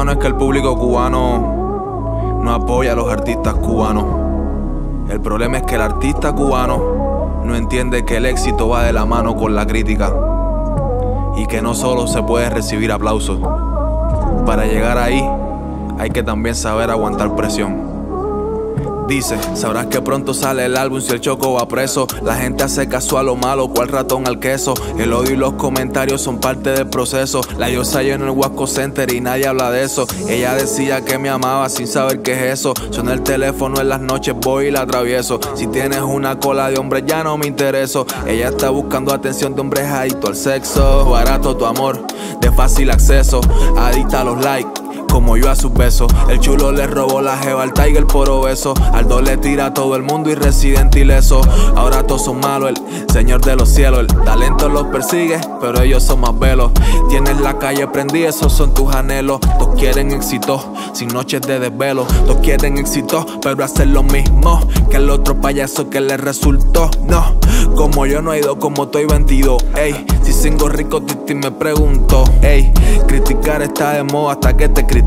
mano, es que el público cubano no apoya a los artistas cubanos. El problema es que el artista cubano no entiende que el éxito va de la mano con la crítica y que no solo se puede recibir aplausos. Para llegar ahí hay que también saber aguantar presión. Dice, sabrás que pronto sale el álbum si el choco va preso. La gente hace caso a lo malo, cual ratón al queso. El odio y los comentarios son parte del proceso. La diosa yo en el Huasco Center y nadie habla de eso. Ella decía que me amaba sin saber qué es eso. Suena el teléfono en las noches, voy y la atravieso. Si tienes una cola de hombre ya no me intereso. Ella está buscando atención de hombres adicto al sexo. Barato tu amor, de fácil acceso. Adicta a los likes como yo a sus besos. El chulo le robó la jeva al Tiger por obeso. Aldo le tira a todo el mundo y residente ileso. Ahora todos son malos, el señor de los cielos. El talento los persigue, pero ellos son más velos. Tienes la calle prendida, esos son tus anhelos. Todos quieren éxito, sin noches de desvelo. Todos quieren éxito, pero hacer lo mismo que el otro payaso que le resultó. No, como yo no he ido como estoy 22. Ey, si singo rico, Titi me pregunto. Ey, criticar está de moda hasta que te critiquen.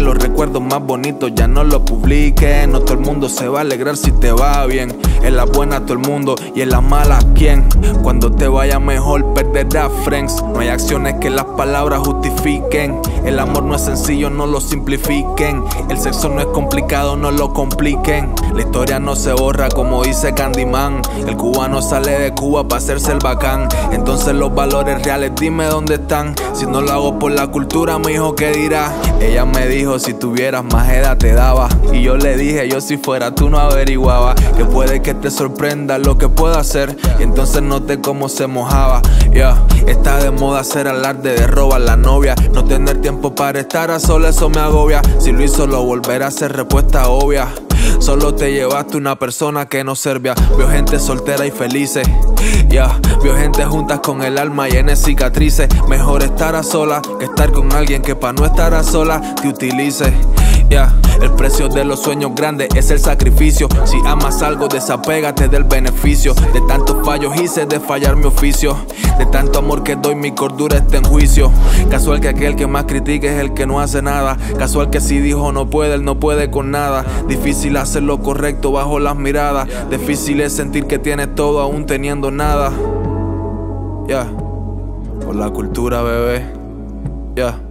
Los recuerdos más bonitos ya no los publiquen. No todo el mundo se va a alegrar si te va bien. En la buena todo el mundo y en la mala quién. Cuando te vaya mejor perderás friends. No hay acciones que las palabras justifiquen. El amor no es sencillo, no lo simplifiquen. El sexo no es complicado, no lo compliquen. La historia no se borra como dice Candyman. El cubano sale de Cuba para hacerse el bacán. Entonces los valores reales dime dónde están. Si no lo hago por la cultura, mi hijo, ¿qué dirá? Ella me dijo si tuvieras más edad te daba. Y yo le dije, yo si fuera tú no averiguaba. Que puede te sorprenda lo que puedo hacer. Y entonces noté cómo se mojaba. Ya, está de moda hacer alarde de robar la novia. No tener tiempo para estar a solas, eso me agobia. Si lo hizo, lo volverá a hacer respuesta obvia. Solo te llevaste una persona que no servía. Vio gente soltera y felices. Ya, vio gente juntas con el alma llena de cicatrices. Mejor estar a sola que estar con alguien que para no estar a sola te utilice. Ya, de los sueños grandes es el sacrificio. Si amas algo, desapégate del beneficio. De tantos fallos hice de fallar mi oficio. De tanto amor que doy, mi cordura está en juicio. Casual que aquel que más critique es el que no hace nada. Casual que si dijo no puede, él no puede con nada. Difícil hacer lo correcto bajo las miradas. Difícil es sentir que tienes todo aún teniendo nada. Ya, por la cultura, bebé. Ya.